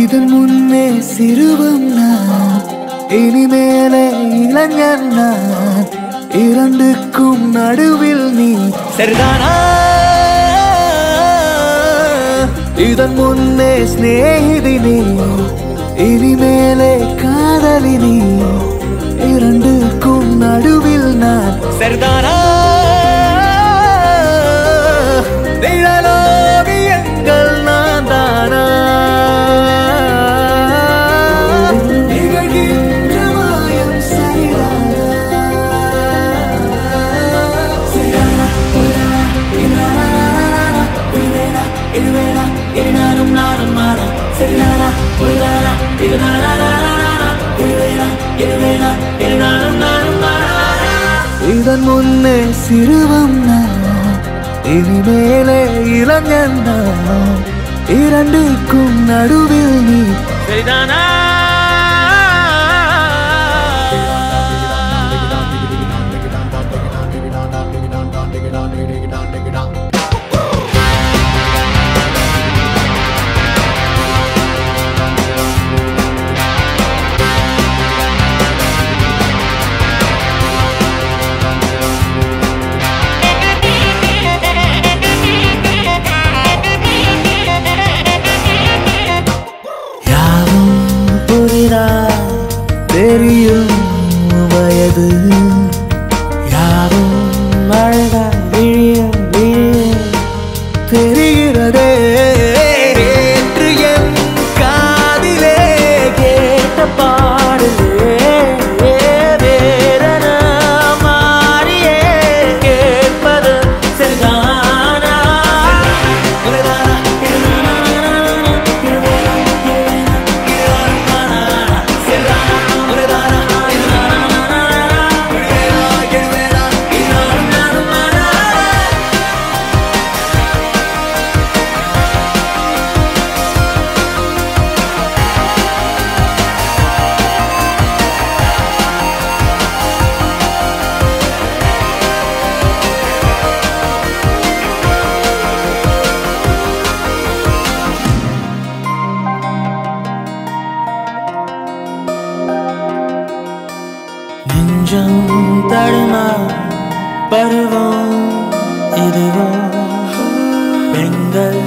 இதன் முன்னே சிறுவம் நான் இனிமேலே இளைஞன் நான். இரண்டுக்கும் நடுவில் நீ சரிதானா? இதன் முன்னே சிநேகிதி நீ இனிமேலே காதலி நீ. இரண்டுக்கும் நடுவில் நான் சரிதானா? இதன் முன்னே சிறுவம் நான் இனிமேலே இளைஞன் நான் இரண்டுக்கும் நடுவில் நீ சரிதானா நெஞ்சம் தடுமா பருவம் இதுவோ பெண்கள்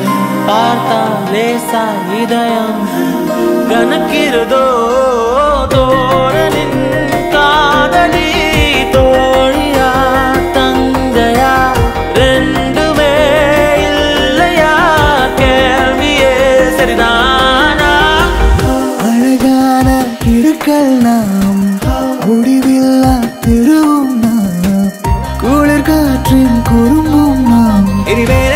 பார்த்தா லேசா இதயம் கணக்கிறதோ தோரனின் காதலி தோழியா தங்கையா ரெண்டுமே இல்லையா? கேள்வியே காற்றில் குறும்பும் நாம். இனிமேல்